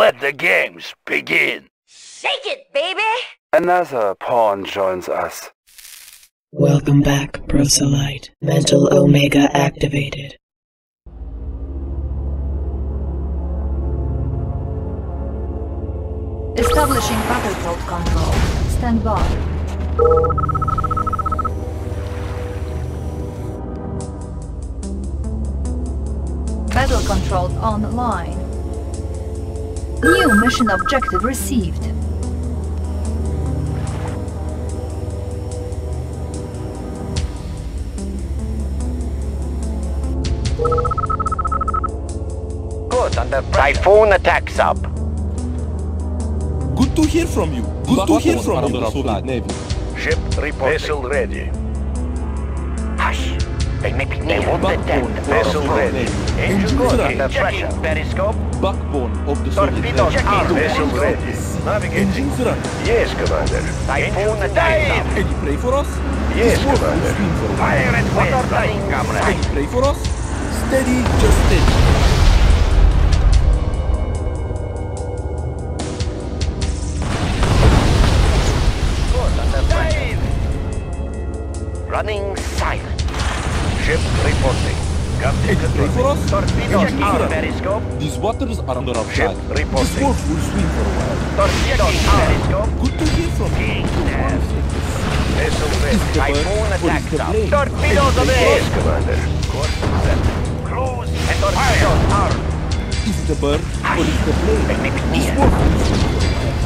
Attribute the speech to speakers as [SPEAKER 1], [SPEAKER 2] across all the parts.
[SPEAKER 1] Let the games begin.
[SPEAKER 2] Shake it, baby!
[SPEAKER 3] Another pawn joins us.
[SPEAKER 4] Welcome back, Proselyte. Mental Omega activated.
[SPEAKER 5] Establishing battlefield control. Stand by. Battle control online. New mission objective received.
[SPEAKER 1] Good under pressure. Typhoon attack sub.
[SPEAKER 6] Good to hear from you. Good to hear from you, Soviet Navy.
[SPEAKER 1] Ship reporting. Vessel ready. Hush. They may be They won't detect. Vessel ready. Engine
[SPEAKER 6] Good.
[SPEAKER 1] under pressure. Periscope.
[SPEAKER 6] Backbone of the Soviet
[SPEAKER 1] Torpedoes armed. Vessel ready. Navigating.
[SPEAKER 6] Engines running.
[SPEAKER 1] Yes, Commander. Typhoon up.
[SPEAKER 6] Can you pray for us?
[SPEAKER 1] Yes,
[SPEAKER 6] This
[SPEAKER 1] Commander. Fire at will. What are dying,
[SPEAKER 6] Can you pray for us? Steady, just steady.
[SPEAKER 1] Periscope.
[SPEAKER 6] These waters are under our
[SPEAKER 1] Ship
[SPEAKER 6] flag. This
[SPEAKER 1] reporting.
[SPEAKER 6] wolf will swing for a while.
[SPEAKER 1] Torpedoes armed. Periscope.
[SPEAKER 6] Good to hear from you.
[SPEAKER 1] Vessel
[SPEAKER 6] Is
[SPEAKER 1] ready.
[SPEAKER 6] the bird
[SPEAKER 1] Typhoon
[SPEAKER 6] or is
[SPEAKER 1] attacks
[SPEAKER 6] the
[SPEAKER 1] up. Torpedoes
[SPEAKER 6] Can you pray
[SPEAKER 1] ahead.
[SPEAKER 6] for us?
[SPEAKER 1] Commander. Course set. Cruise and torpedoes armed.
[SPEAKER 6] Is it the bird or is the plane? This
[SPEAKER 1] near.
[SPEAKER 6] wolf will swing for a while.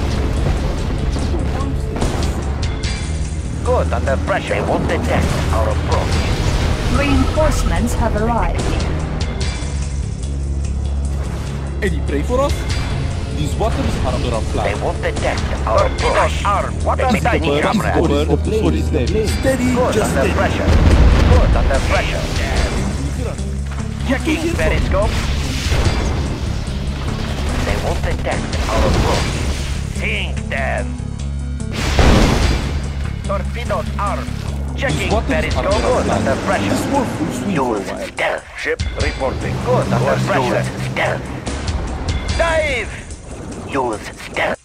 [SPEAKER 1] Good under pressure. They won't detect our approach.
[SPEAKER 5] Reinforcements have arrived.
[SPEAKER 6] Eddie, pray for us. These waters are under our
[SPEAKER 1] They
[SPEAKER 6] flag.
[SPEAKER 1] won't detect our approach. armed. What are
[SPEAKER 6] Is the
[SPEAKER 1] dying,
[SPEAKER 6] bird
[SPEAKER 1] comrade?
[SPEAKER 6] or is the plane? Is the? Steady,
[SPEAKER 1] Good
[SPEAKER 6] just
[SPEAKER 1] under
[SPEAKER 6] steady.
[SPEAKER 1] pressure. Good under pressure. Checking periscope. They won't detect our approach. Sink them. Torpedoes armed. Checking periscope. Good under pressure.
[SPEAKER 6] This wolf will swing for a while.
[SPEAKER 1] stealth. Ship reporting. Good under pressure. Stealth. Dive. Use stealth.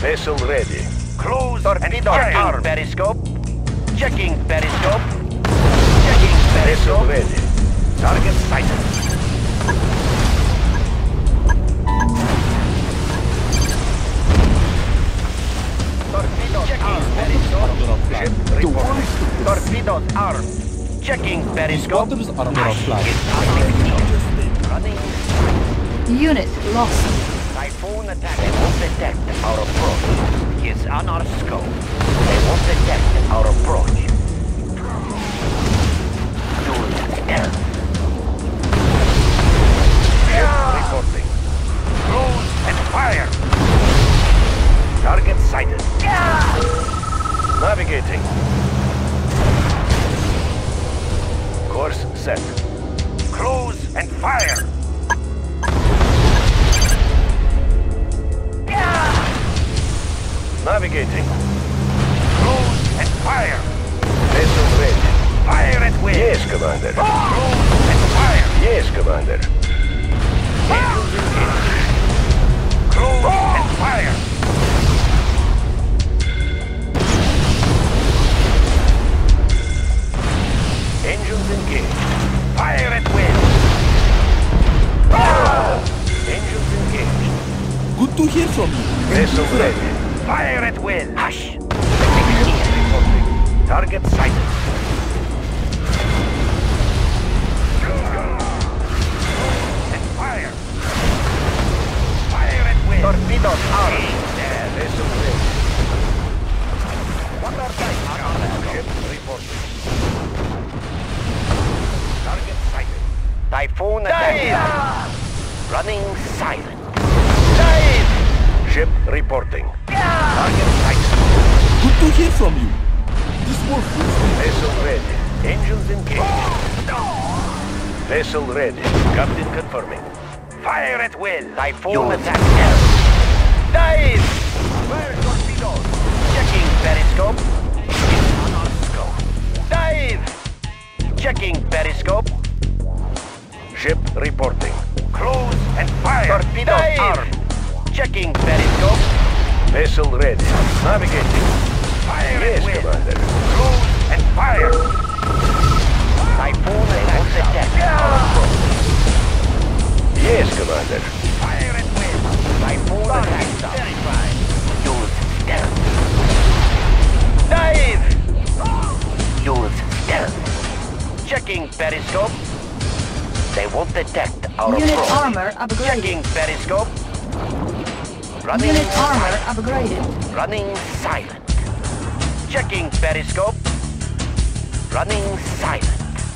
[SPEAKER 1] Vessel ready. Cruise Torpedo armed. Periscope. Checking periscope. Checking periscope. Vessel ready. Target sighted. Torpedoes armed. Periscope.
[SPEAKER 6] Under our flag.
[SPEAKER 1] Ship reporting. Torpedoes armed. Checking
[SPEAKER 6] These
[SPEAKER 1] periscope.
[SPEAKER 6] waters are under our flag.
[SPEAKER 1] Running.
[SPEAKER 5] Unit lost.
[SPEAKER 1] Typhoon attack. They won't detect our approach. He's on our scope. They won't detect our approach. Use stealth. Ship reporting. Cruise and fire. Target sighted. Navigating. Course set. Cruise and fire. Navigating. Cruise and fire. Vessel ready. Fire at will. Yes, Commander. Cruise and fire. Yes, Commander. Reporting. Target sighted.
[SPEAKER 6] Good to hear from you. This swing.
[SPEAKER 1] Vessel ready. Engines engaged. Vessel ready. Captain confirming. Fire at will. Typhoon attack. Dive! Fire torpedoes. Checking periscope. On our scope. Dive! Checking periscope. Ship reporting.
[SPEAKER 2] Close and fire.
[SPEAKER 1] Torpedo
[SPEAKER 2] Dive.
[SPEAKER 1] armed. Checking periscope.
[SPEAKER 2] Vessel ready. Navigating. Fire yes, Commander. Close and fire.
[SPEAKER 1] Typhoon attacks the deck.
[SPEAKER 2] Yes, Commander.
[SPEAKER 1] Fire at will. Typhoon attacks us. Use stealth. Dive! Use stealth. Checking periscope. They won't detect our
[SPEAKER 5] Unit
[SPEAKER 1] approach.
[SPEAKER 5] armor upgraded.
[SPEAKER 1] Checking periscope. Running
[SPEAKER 5] Unit armor
[SPEAKER 1] silent.
[SPEAKER 5] upgraded.
[SPEAKER 1] Running silent. Checking periscope. Running silent.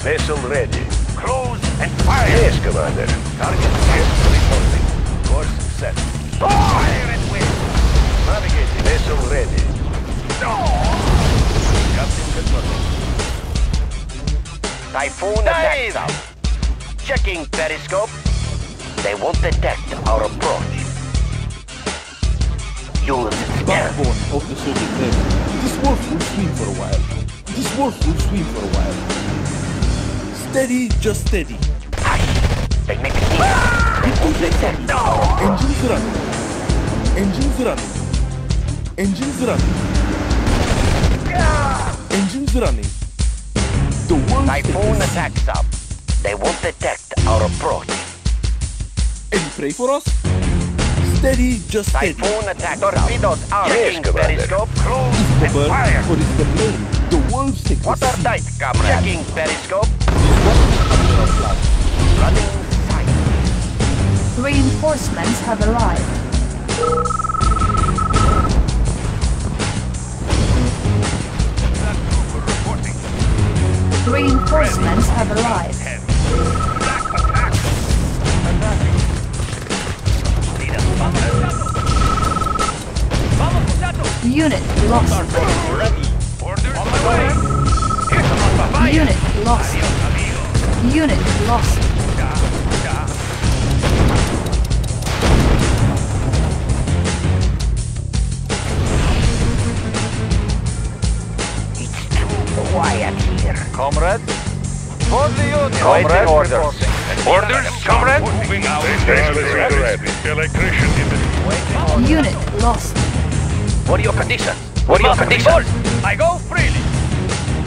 [SPEAKER 2] Vessel ready. Close and fire. Yes, Commander. Target set. Reporting. Course set. Fire at will. Navigating. Vessel ready. No! Captain confirmed.
[SPEAKER 1] Typhoon attacks us. Checking periscope. They won't detect our approach.
[SPEAKER 6] Backbone of the Soviet Navy. This wolf will swim for a while. This wolf will swim for a while. Steady, just steady.
[SPEAKER 1] They make it easy. They won't detect
[SPEAKER 6] Engines running. Engines running. Engines running. Engines running. The wolf
[SPEAKER 1] Typhoon
[SPEAKER 6] is-
[SPEAKER 1] attacks us. They won't detect our approach.
[SPEAKER 6] And pray for us? Steady, just steady.
[SPEAKER 1] Typhoon attacks Torpedoes are
[SPEAKER 2] Yes,
[SPEAKER 1] checking
[SPEAKER 2] Commander.
[SPEAKER 1] periscope.
[SPEAKER 2] Close
[SPEAKER 6] The
[SPEAKER 2] and fire.
[SPEAKER 6] or is the plane? The wolves take the
[SPEAKER 1] Water
[SPEAKER 6] sea.
[SPEAKER 1] tight, comrade. Checking periscope.
[SPEAKER 6] This one is our flag.
[SPEAKER 1] Running silent.
[SPEAKER 5] Reinforcements have arrived. Reinforcements have arrived. Unit lost.
[SPEAKER 2] Orders on my way. Here's some papaya.
[SPEAKER 5] Unit lost. Unit lost.
[SPEAKER 2] Da, da.
[SPEAKER 1] It's too quiet here.
[SPEAKER 2] Comrade. For the unit.
[SPEAKER 1] Comrade.
[SPEAKER 2] orders. Orders, comrade. Moving out. Electrician in the
[SPEAKER 5] Unit lost.
[SPEAKER 1] What are your conditions? What are your conditions?
[SPEAKER 2] I go freely.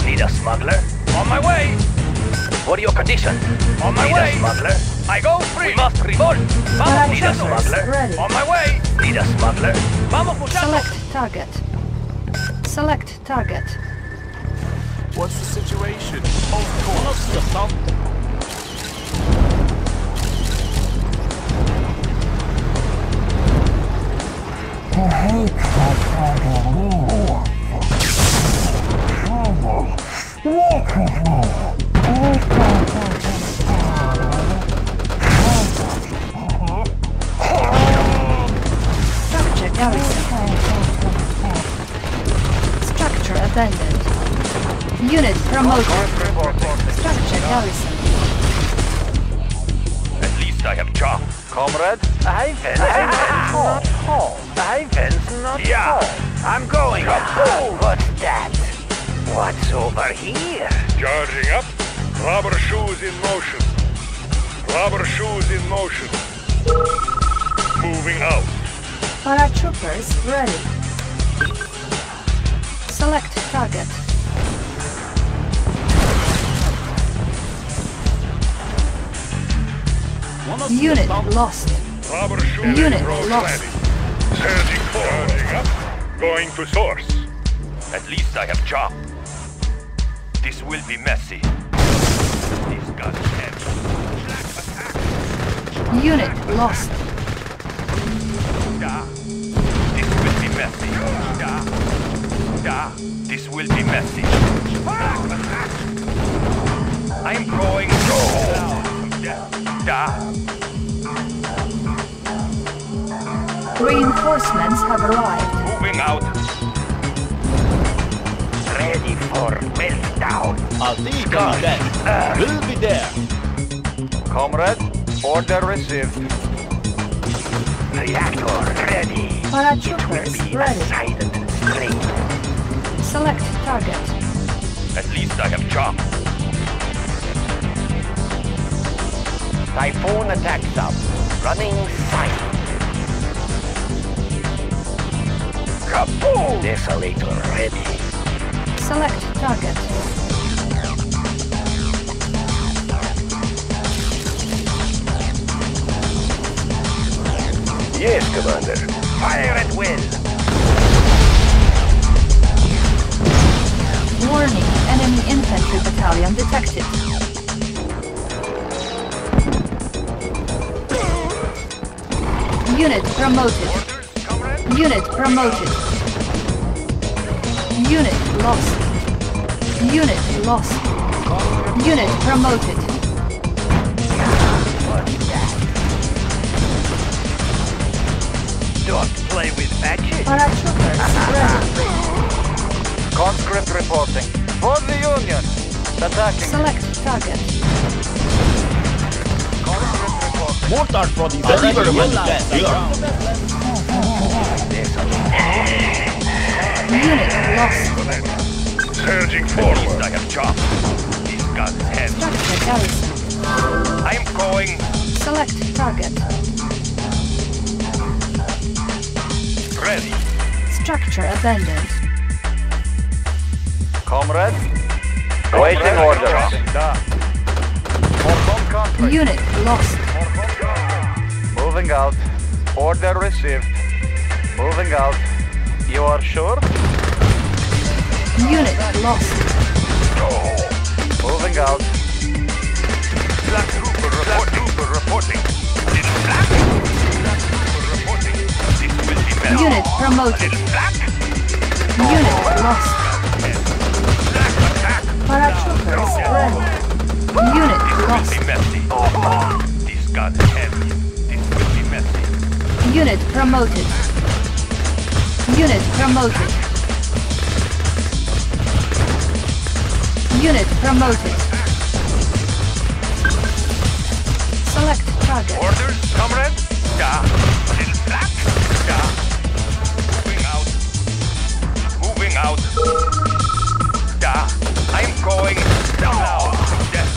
[SPEAKER 1] Need a smuggler?
[SPEAKER 2] On my way.
[SPEAKER 1] What are your conditions?
[SPEAKER 2] On my
[SPEAKER 1] Need
[SPEAKER 2] way.
[SPEAKER 1] a smuggler?
[SPEAKER 2] I go
[SPEAKER 1] We
[SPEAKER 2] freely.
[SPEAKER 1] must revolt. Vamos, need a smuggler?
[SPEAKER 5] ready.
[SPEAKER 2] On my way.
[SPEAKER 1] Need a smuggler?
[SPEAKER 2] Vamos, muchachos.
[SPEAKER 5] Select target. Select target.
[SPEAKER 6] What's the situation? Of course,
[SPEAKER 1] hate that
[SPEAKER 7] problem. Rubber shoes in motion. Moving out.
[SPEAKER 5] Paratroopers ready. Select target. Unit lost.
[SPEAKER 7] Rubber shoes
[SPEAKER 5] Unit lost.
[SPEAKER 7] planning. Surging forward. Charging up. Going to source.
[SPEAKER 2] At least I have job. This will be messy. This gun heavy.
[SPEAKER 5] Unit lost.
[SPEAKER 2] Da. This will be messy. Da. Da. This will be messy. I'm going down. Da. Da.
[SPEAKER 5] Reinforcements have arrived.
[SPEAKER 2] Moving out.
[SPEAKER 1] Ready for meltdown.
[SPEAKER 8] I'll see you coming. We'll be there.
[SPEAKER 2] Comrade, order received.
[SPEAKER 1] Reactor ready.
[SPEAKER 5] Paratroopers
[SPEAKER 1] Be a
[SPEAKER 5] ready.
[SPEAKER 1] silent stream.
[SPEAKER 5] Select target.
[SPEAKER 2] At least I have job. Typhoon attack sub. Running silent. Kaboom! Desolator ready.
[SPEAKER 5] Select target.
[SPEAKER 1] Yes, Commander.
[SPEAKER 2] Fire at will.
[SPEAKER 5] Warning, enemy infantry battalion detected. Unit promoted. Unit promoted. Unit lost. Unit lost. Unit promoted.
[SPEAKER 2] Don't play with magic.
[SPEAKER 5] Paratroopers.
[SPEAKER 9] Conscript reporting. For the Union. Attacking.
[SPEAKER 5] Select target.
[SPEAKER 9] Conscript reporting.
[SPEAKER 6] Mortar for the
[SPEAKER 9] Deliver
[SPEAKER 6] Deliver
[SPEAKER 9] when
[SPEAKER 6] when
[SPEAKER 9] that's
[SPEAKER 5] Unit lost.
[SPEAKER 7] Surging forward.
[SPEAKER 2] I have chopped. These guns heavy.
[SPEAKER 5] Structure garrison.
[SPEAKER 2] I'm going.
[SPEAKER 5] Select target. Structure abandoned.
[SPEAKER 9] Comrade. Waiting orders. Da. For home country.
[SPEAKER 5] Unit lost.
[SPEAKER 9] For home country. Moving out. Order received. Moving out. You are sure?
[SPEAKER 5] Unit lost.
[SPEAKER 9] Moving out.
[SPEAKER 2] Flak Trooper report. Trooper reporting. Little black.
[SPEAKER 5] Unit promoted. Unit lost. Paratroopers ready. Unit lost.
[SPEAKER 2] This gun will be messy.
[SPEAKER 5] Unit promoted. Unit promoted. Unit promoted. Select target.
[SPEAKER 2] Orders, comrade? Da. Little black. Da. Moving out. Da. I'm going now. Yes.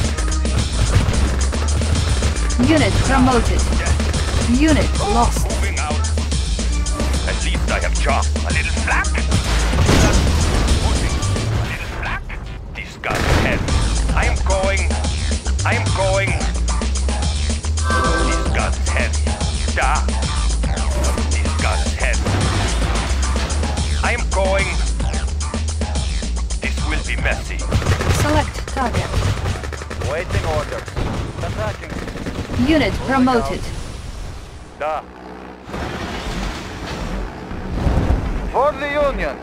[SPEAKER 5] Unit promoted. Unit lost.
[SPEAKER 2] Moving out. At least I have chopped a little black. A little black. This gun heavy. I'm going. I'm going. This gun's heavy. Da. This gun's heavy. I'm going. This be messy.
[SPEAKER 5] Select target.
[SPEAKER 9] Waiting orders. Attacking.
[SPEAKER 5] Unit promoted.
[SPEAKER 9] Da. For the Union.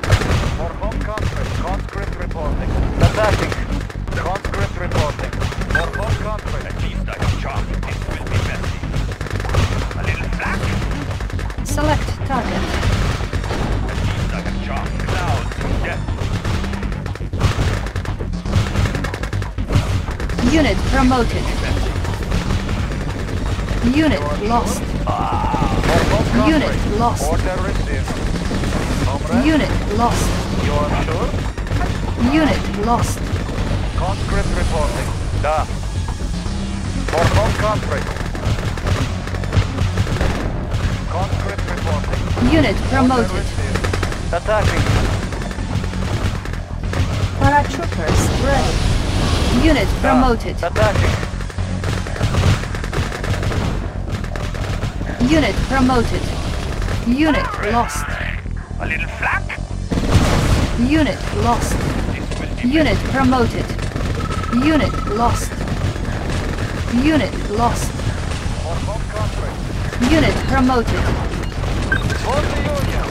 [SPEAKER 9] For home country. Conscript reporting. Attacking. Conscript reporting. For home country.
[SPEAKER 2] At least I have chopped. This will be messy. A little black.
[SPEAKER 5] Select target.
[SPEAKER 2] At least I have chopped clouds of death.
[SPEAKER 5] Unit promoted. Unit lost. Unit lost.
[SPEAKER 9] Order received. Comrade.
[SPEAKER 5] Unit lost.
[SPEAKER 9] You are sure?
[SPEAKER 5] Unit lost.
[SPEAKER 9] Conscript reporting. Da. For home country. Conscript reporting.
[SPEAKER 5] Unit promoted.
[SPEAKER 9] Attacking.
[SPEAKER 5] Paratroopers ready. Unit ah, promoted.
[SPEAKER 9] Attacking.
[SPEAKER 5] Unit promoted. Unit ah, lost.
[SPEAKER 2] A little black.
[SPEAKER 5] Unit lost.
[SPEAKER 2] This will be
[SPEAKER 5] Unit promoted. Unit lost. Unit lost. Unit promoted.
[SPEAKER 9] For the Union.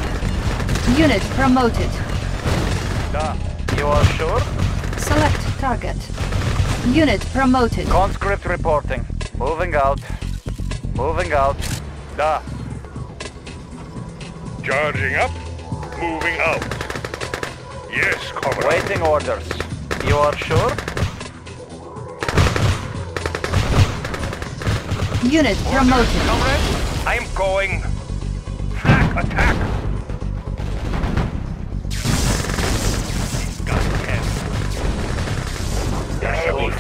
[SPEAKER 5] Unit promoted.
[SPEAKER 9] Da. You are sure?
[SPEAKER 5] Select target. Unit promoted.
[SPEAKER 9] Conscript reporting. Moving out. Moving out. Da.
[SPEAKER 7] Charging up. Moving out. Yes, comrade.
[SPEAKER 9] Waiting orders. You are sure?
[SPEAKER 5] Unit promoted.
[SPEAKER 2] Comrade, I'm going. Flak attack.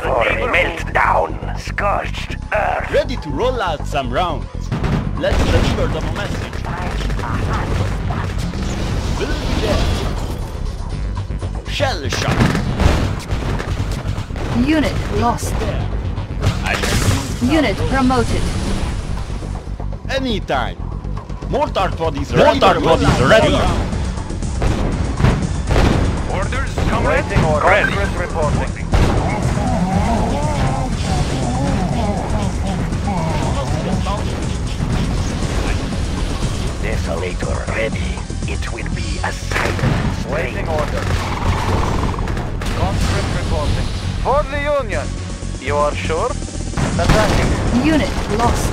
[SPEAKER 2] This gun heavy.
[SPEAKER 1] Before it melt down. Scorched earth.
[SPEAKER 8] Ready to roll out some rounds. Let's deliver the message. Will be there. Shell shock.
[SPEAKER 5] Unit lost.
[SPEAKER 8] I
[SPEAKER 5] Unit promoted.
[SPEAKER 8] anytime. Mortar bodies ready. Mortar bodies ready.
[SPEAKER 2] Orders, comrade?
[SPEAKER 9] Waiting order.
[SPEAKER 2] Ready.
[SPEAKER 9] Conscript reporting.
[SPEAKER 1] Desolator ready. It will be a silent
[SPEAKER 9] Waiting order. Conscript reporting. For the Union. You are sure? Attacking.
[SPEAKER 5] Unit lost.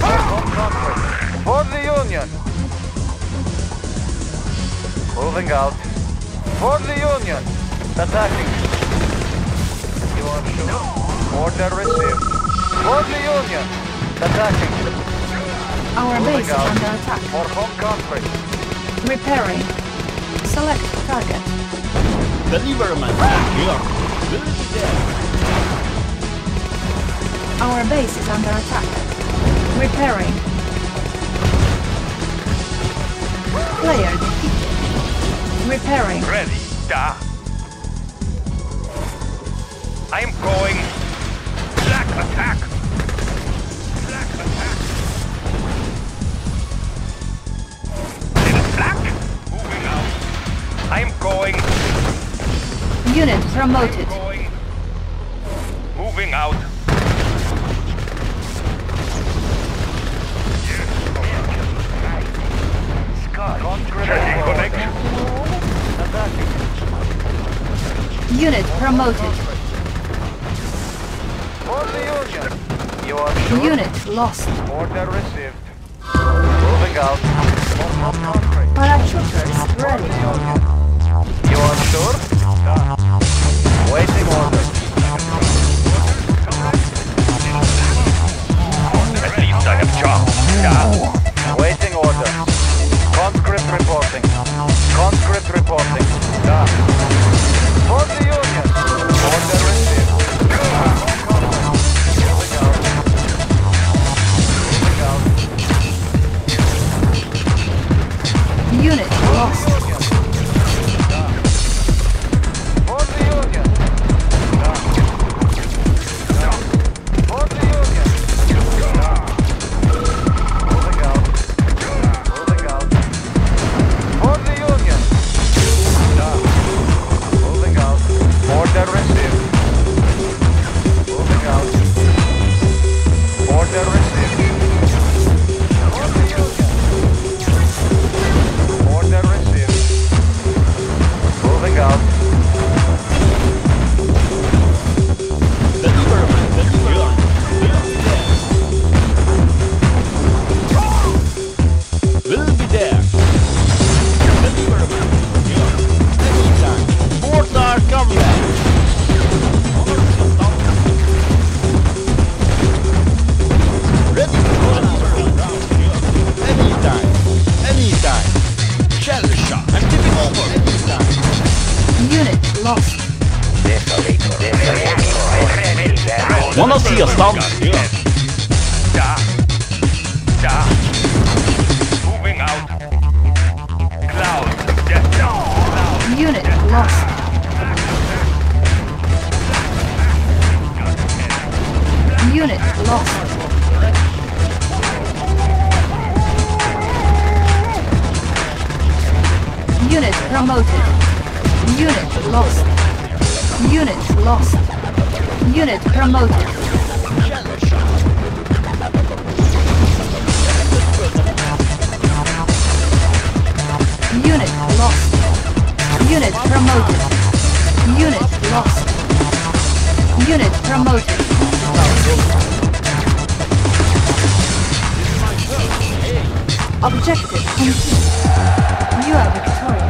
[SPEAKER 9] For home. For the Union. Moving out. For the Union. Attacking. You are sure? Order received. For the Union. Attacking.
[SPEAKER 5] Our oh
[SPEAKER 9] base
[SPEAKER 5] is under attack.
[SPEAKER 9] For home conscript.
[SPEAKER 5] Repairing. Select target.
[SPEAKER 8] Deliver message here. Will be there.
[SPEAKER 5] Our base is under attack. Repairing. Player defeated. Repairing.
[SPEAKER 2] Ready. Da. I'm going. Flak attack. Going.
[SPEAKER 5] Unit promoted.
[SPEAKER 2] Going. Moving out. Checking connection.
[SPEAKER 5] Unit promoted.
[SPEAKER 9] For the Union. You are sure?
[SPEAKER 5] Unit lost.
[SPEAKER 9] Order received. Moving out. For home conscript.
[SPEAKER 5] Parachuters ready.
[SPEAKER 9] Waiting order.
[SPEAKER 2] At least I have. Da.
[SPEAKER 9] Waiting order. Conscript reporting. Conscript reporting. Union.
[SPEAKER 8] Wanna see a stomp?
[SPEAKER 2] Moving out. Cloud.
[SPEAKER 5] Unit lost. Unit lost. Unit promoted. Unit lost. Unit lost. Unit promoted. Unit lost. Unit promoted. Unit lost. Unit promoted. Objective complete. You are victorious.